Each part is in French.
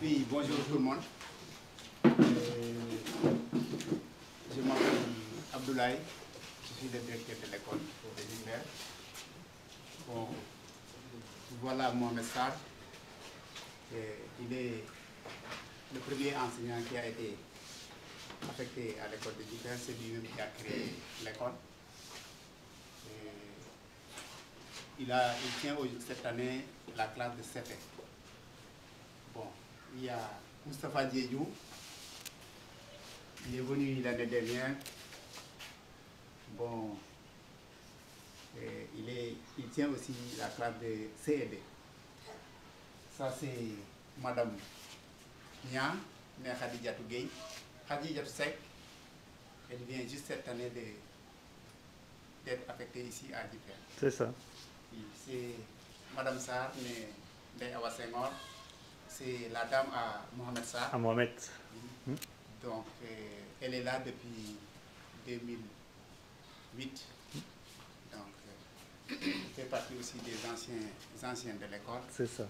Bonjour tout le monde. Euh, je m'appelle Abdoulaye, je suis le directeur de l'école pour les hivers. Bon, voilà mon message. Euh, il est le premier enseignant qui a été affecté à l'école de l'hiver, c'est lui-même qui a créé l'école. Euh, Il, il tient cette année la classe de 7 Bon, il y a Moustapha Diédiou. Il est venu l'année dernière. Bon, et il, est, il tient aussi la classe de CED. Ça, c'est Madame Nia, mais Khadijatou Gueye. Khadijatou Sek, elle vient juste cette année d'être affectée ici à Differ. C'est ça. C'est Madame Sarr, née Ndeye Awa Senghor. C'est la dame à Mohamed Sarr. À Mohamed. Donc, euh, elle est là depuis 2008. Donc, euh, elle fait partie aussi des anciens, des anciens de l'école. C'est ça.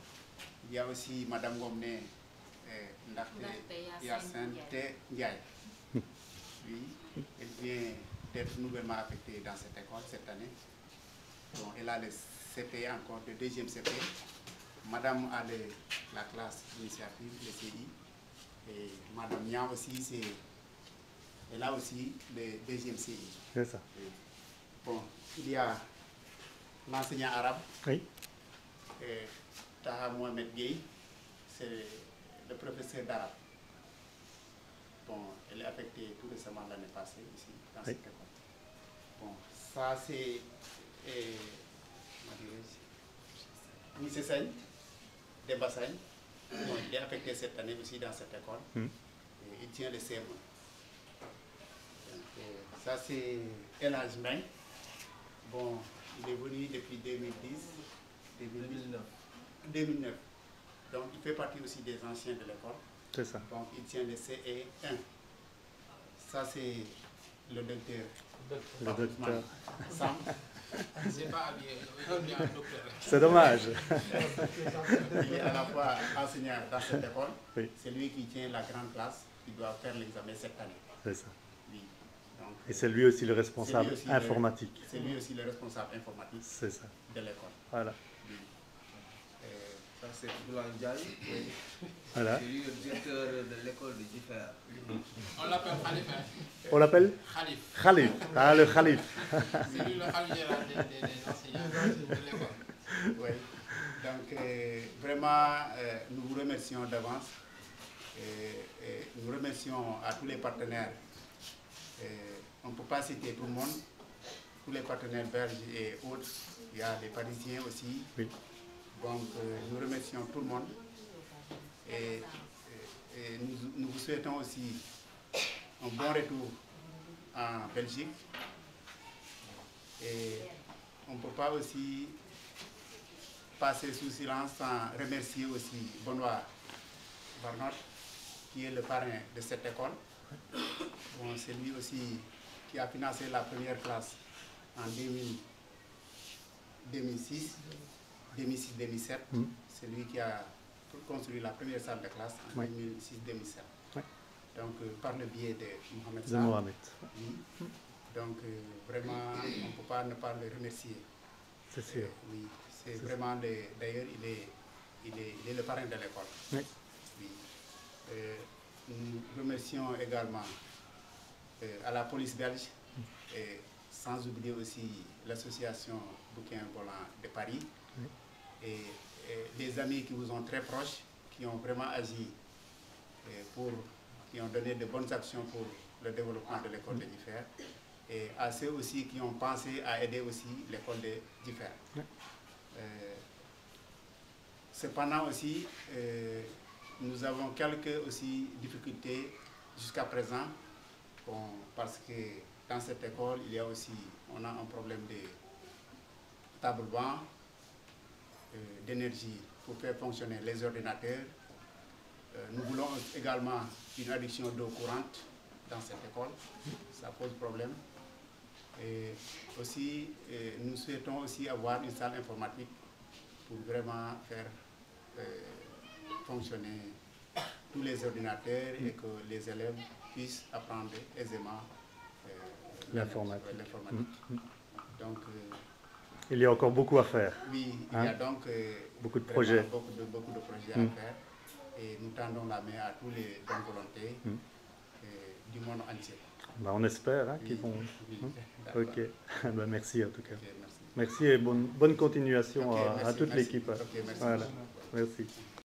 Il y a aussi Madame Gomne euh, Ndarte Ndiaye. Oui, elle vient d'être nouvellement affectée dans cette école cette année. Bon, elle a le CP encore, le deuxième CP. Madame a le- la classe initiative, le CI. Et Madame Nian aussi, c'est, elle a aussi le deuxième CI. C'est ça. Bon, il y a l'enseignant arabe, Oui. euh, Taha Mohamed Gueye, c'est le professeur d'arabe. Bon, elle est affectée tout récemment l'année passée ici, dans Oui. cette école. Bon, ça c'est. comment dirais-je? Monsieur Saïd, Demba Saïd. Bon, il est affecté cette année aussi dans cette école. Hmm. Et il tient le CM1. Donc, euh, ça c'est El Hadj Mbaye. Bon, il est venu depuis 2010. 2009. 2009. Donc, il fait partie aussi des anciens de l'école. C'est ça. Donc, il tient le CE1. Ça, c'est le docteur. Le docteur. Sam. C'est pas habillé, il est un docteur. C'est dommage. Il est à la fois enseignant dans cette école. Oui. C'est lui qui tient la grande classe qui doit faire l'examen cette année. C'est ça. Oui. Donc, Et c'est lui aussi le responsable aussi informatique. c'est lui aussi le responsable informatique ça. de l'école. Voilà. C'est Boulan. Voilà. C'est lui le directeur de l'école de Differ. On l'appelle Khalif. hein. On l'appelle Khalif. Khalif. Ah, le Khalif. C'est lui le Khalif des, des, des enseignants de l'école. Oui. Donc, euh, vraiment, euh, nous vous remercions d'avance. Et, et nous remercions à tous les partenaires. Euh, on ne peut pas citer tout le monde. Tous les partenaires belges et autres. Il y a les Parisiens aussi. Oui. Donc, euh, nous remercions tout le monde. Et, nous, vous souhaitons aussi un bon retour en Belgique. Et on ne peut pas aussi passer sous silence sans remercier aussi Benoît Barnot, qui est le parrain de cette école. Bon, c'est lui aussi qui a financé la première classe en 2000 2006, 2006-2007. Mm. C'est lui qui a construit la première salle de classe en Oui. 2006-2007. Oui. Donc, euh, par le biais de Mohamed De Sarr. Mohamed. Oui. Donc, euh, vraiment, on ne peut pas ne pas le remercier. C'est sûr. Euh, oui, c'est vraiment, le- d'ailleurs, il est, il, est, il est le parrain de l'école. Oui. Oui. Nous remercions également à la police belge et sans oublier aussi l'association Bouquin Volant de Paris Oui. Et, et les amis qui vous sont très proches, qui ont vraiment agi pour, qui ont donné de bonnes actions pour le développement de l'école de Differ et à ceux aussi qui ont pensé à aider aussi l'école de Differ. Euh, cependant aussi, euh, nous avons quelques aussi difficultés jusqu'à présent, bon, parce que dans cette école, il y a aussi, on a un problème de table banc, d'énergie pour faire fonctionner les ordinateurs. Euh, nous voulons également une adduction d'eau courante dans cette école, ça pose problème. Et aussi, euh, nous souhaitons aussi avoir une salle informatique pour vraiment faire euh, fonctionner tous les ordinateurs et que les élèves puissent apprendre aisément euh, L'informatique. ouais, l'informatique. Donc, euh, Il y a encore beaucoup à faire. oui, il Hein? y a donc euh, Beaucoup de projets. Beaucoup de, beaucoup de projets Mm. à faire. Et nous tendons la main à tous les bonnes volontés Mm. euh, du monde entier. Ben, on espère hein, qu'ils vont. oui, hein. Ok. Ben, merci en tout cas. Merci. Merci et bonne, bonne continuation à, toute l'équipe. Merci. Voilà. Merci.